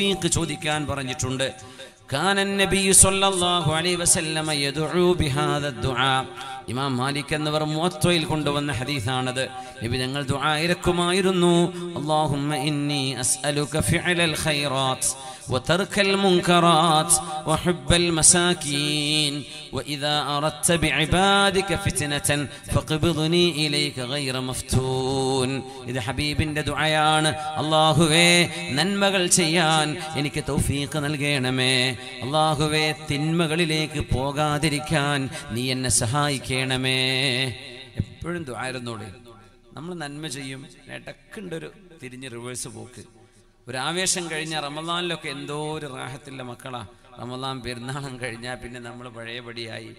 തൗഫീഖ് ചോദിക്കാൻ പറഞ്ഞിട്ടുണ്ട്. കാനൻ നബി സല്ലല്ലാഹു അലൈഹി വസല്ലമ യദുഉ ബിഹാദ ദുആ. ഇമാം മാലിക് എന്നിവർ മുഅത്വയിൽ കൊണ്ടുവന്ന ഹദീസാണത്. നബി ഞങ്ങൾ ദുആ ഇറക്കുമായിരുന്നു അല്ലാഹുമ്മ ഇന്നി അസ്അലുക ഫിഅലൽ ഖൈറാത്ത്. وترك المنكرات وحب المساكين وإذا أردت بعبادك فتنة فاقبضني إليك غير مفتون ഇത് ഹബീബിന്റെ ദുആയാണ് അള്ളാഹുവേ നന്മകൾ ചെയ്യാൻ എനിക്ക് തൗഫീഖ് നൽകണമേ അള്ളാഹുവേ തിന്മകളിലേക്ക് പോകാതിരിക്കാൻ നീ എന്നെ സഹായിക്കണമേ എപ്പോഴും ദുആയിരുന്നോളെ നമ്മൾ നന്മ ചെയ്യും ഇടക്കുണ്ടൊരു തിരിഞ്ഞ് റിവേഴ്സ് പോക്ക് ഒരു ആവേശം കഴിഞ്ഞ റമദാനിലൊക്കെ എന്തോ ഒരു റാഹത്തില്ല മക്കളാ. റമദാൻ പെരുന്നാളം കഴിഞ്ഞാൽ പിന്നെ നമ്മൾ പഴയപടിയായി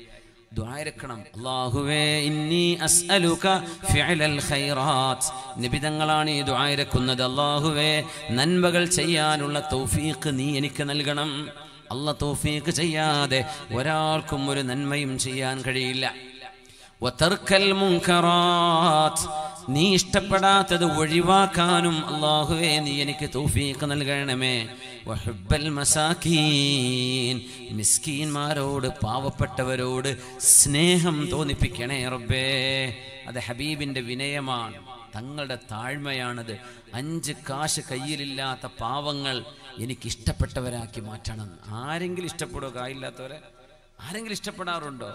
ദ്വാരക്കണം. അള്ളാഹുവേ ഇന്നി അസ്അലുക ഫിഅലൽ ഖൈറാത്ത് നിബിതങ്ങളാണ് ഈ ദ്വാരക്കുന്നത് അള്ളാഹുവേ നന്മകൾ ചെയ്യാനുള്ള തൗഫീഖ് നീ എനിക്ക് നൽകണം. അല്ല തൗഫീഖ് ചെയ്യാതെ ഒരാൾക്കും ഒരു നന്മയും ചെയ്യാൻ കഴിയില്ല. വതർക്കൽ മുൻകറാത്ത് നീ ഇഷ്ടപ്പെടാത്തത് ഒഴിവാക്കാനും അള്ളാഹുവേ നീ എനിക്ക് തൗഫീഖ് നൽകണമേ. വഹബൽ മസാഖീൻ മിസ്കീന്മാരോട് പാവപ്പെട്ടവരോട് സ്നേഹം തോന്നിപ്പിക്കണേ റബ്ബേ. അത് ഹബീബിന്റെ വിനയമാണ് തങ്ങളുടെ താഴ്മയാണത്. അഞ്ച് കാശ് കയ്യിലില്ലാത്ത പാവങ്ങൾ എനിക്ക് ഇഷ്ടപ്പെട്ടവരാക്കി മാറ്റണം. ആരെങ്കിലും ഇഷ്ടപ്പെടുക കായില്ലാത്തവരെ ആരെങ്കിലും ഇഷ്ടപ്പെടാറുണ്ടോ?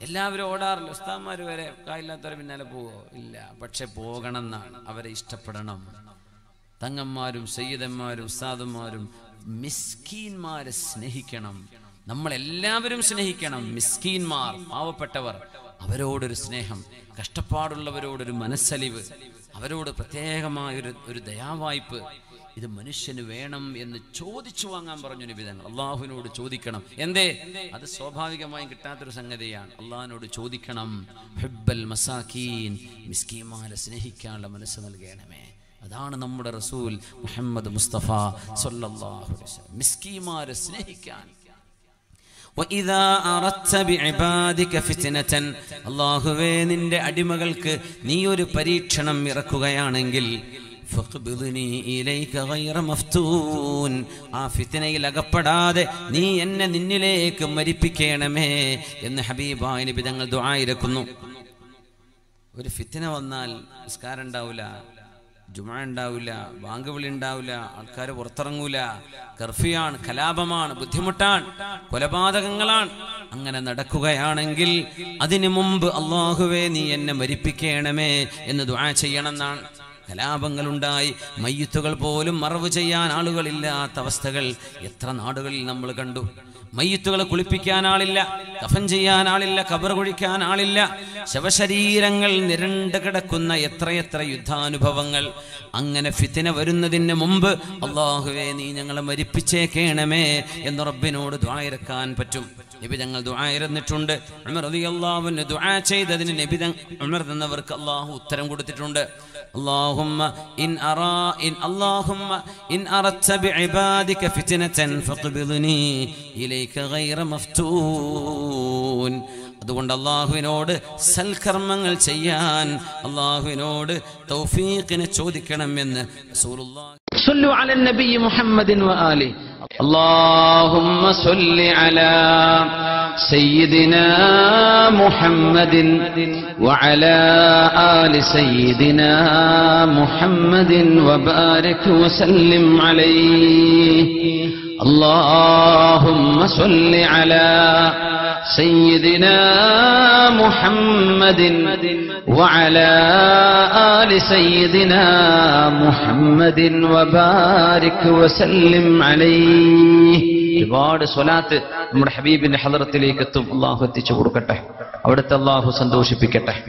എല്ലാവരും ഓടാറില്ല. ഉസ്താന്മാർ വരെ കായില്ലാത്തവരെ പിന്നാലെ പോവോ? ഇല്ല. പക്ഷെ പോകണം എന്നാണ് അവരെ ഇഷ്ടപ്പെടണം. തങ്ങന്മാരും സയ്യിദന്മാരും ഉസ്താദന്മാരും മിസ്കീന്മാരെ സ്നേഹിക്കണം. നമ്മളെല്ലാവരും സ്നേഹിക്കണം. മിസ്കീന്മാർ പാവപ്പെട്ടവർ. അവരോടൊരു സ്നേഹം. കഷ്ടപ്പാടുള്ളവരോടൊരു മനസ്സലിവ്. അവരോട് പ്രത്യേകമായൊരു ഒരു ദയാവായ്പ്. ഇത് മനുഷ്യന് വേണം എന്ന് ചോദിച്ചു വാങ്ങാൻ പറഞ്ഞു നിബിധങ്ങൾ അള്ളാഹുവിനോട് ചോദിക്കണം എന്തേ അത് സ്വാഭാവികമായും കിട്ടാത്തൊരു സംഗതിയാണ് അള്ളാഹിനോട് ചോദിക്കണം ഹെബ്ബൽ മസാക്കീൻ മിസ്കീമാരെ സ്നേഹിക്കാനുള്ള മനസ്സ് നൽകണമേ അതാണ് നമ്മുടെ റസൂൽ മുഹമ്മദ് മുസ്തഫ സല്ലല്ലാഹു അലൈഹി വസല്ലം മിസ്കീമാരെ സ്നേഹിക്കാൻ وإذا أردت بعبادك فتنة അള്ളാഹുവേ നിന്റെ അടിമകൾക്ക് നീ ഒരു പരീക്ഷണം ഇറക്കുകയാണെങ്കിൽ ആ ഫിത്നയിൽ അകപ്പെടാതെ നീ എന്നെ നിന്നിലേക്ക് മരിപ്പിക്കണമേ എന്ന് ഹബീബായ നബി തങ്ങൾ ദുആ ഇരക്കുന്നു ഒരു ഫിത്തിന വന്നാൽ നിസ്കാരം ഉണ്ടാവില്ല ജുമ ഉണ്ടാവില്ല ബാങ്ക് വിളി ഉണ്ടാവില്ല ആൾക്കാർ പുറത്തിറങ്ങൂല. കർഫ്യൂയാണ് കലാപമാണ് ബുദ്ധിമുട്ടാണ് കൊലപാതകങ്ങളാണ്. അങ്ങനെ നടക്കുകയാണെങ്കിൽ അതിനു മുമ്പ് അള്ളാഹുവേ നീ എന്നെ മരിപ്പിക്കണമേ എന്ന് ദുആ ചെയ്യണം എന്നാണ്. കലാപങ്ങളുണ്ടായി. മയ്യത്തുകൾ പോലും മറവ് ചെയ്യാൻ ആളുകളില്ലാത്ത അവസ്ഥകൾ എത്ര നാടുകളിൽ നമ്മൾ കണ്ടു. മയ്യത്തുകളെ കുളിപ്പിക്കാൻ ആളില്ല കഫൻ ചെയ്യാൻ ആളില്ല കബർ കുഴിക്കാൻ ആളില്ല. ശവശരീരങ്ങൾ നിരണ്ടു കിടക്കുന്ന എത്രയെത്ര യുദ്ധാനുഭവങ്ങൾ. അങ്ങനെ ഫിത്തിന വരുന്നതിന് മുമ്പ് അള്ളാഹുവേ നീ ഞങ്ങളെ മരിപ്പിച്ചേക്കേണമേ എന്ന് റബ്ബിനോട് ദ്വായിരക്കാൻ പറ്റും. നബി ഞങ്ങൾ ദ്വായിരുന്നിട്ടുണ്ട് ഉമർ അള്ളാഹുവിന് ദുആ ചെയ്തതിന് നബി ഉമർ എന്നവർക്ക് അള്ളാഹു ഉത്തരം കൊടുത്തിട്ടുണ്ട്. اللهم إن أرى إن اللهم إن أردت بعبادك فتنة فاقبضني إليك غير مفتون അതുകൊണ്ട് അള്ളാഹുവിനോട് സൽക്കർമ്മങ്ങൾ ചെയ്യാൻ അള്ളാഹുവിനോട് തൗഫീഖിനെ ചോദിക്കണമെന്ന് റസൂലുള്ളാഹി صلوا على النبي محمد وآله اللهم صل على سيدنا محمد وعلى آل سيدنا محمد وبارك وسلم عليه. اللهم صل على سيدنا محمد وعلى آل سيدنا محمد وبارك وسلم عليه. ഒരുപാട് സ്വലാത്ത് നമ്മുടെ ഹബീബിന്റെ ഹലറത്തിലേക്ക് എത്തും അള്ളാഹു എത്തിച്ചു കൊടുക്കട്ടെ. അവിടുത്തെ അള്ളാഹു സന്തോഷിപ്പിക്കട്ടെ.